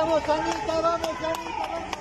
ーボー、チャ、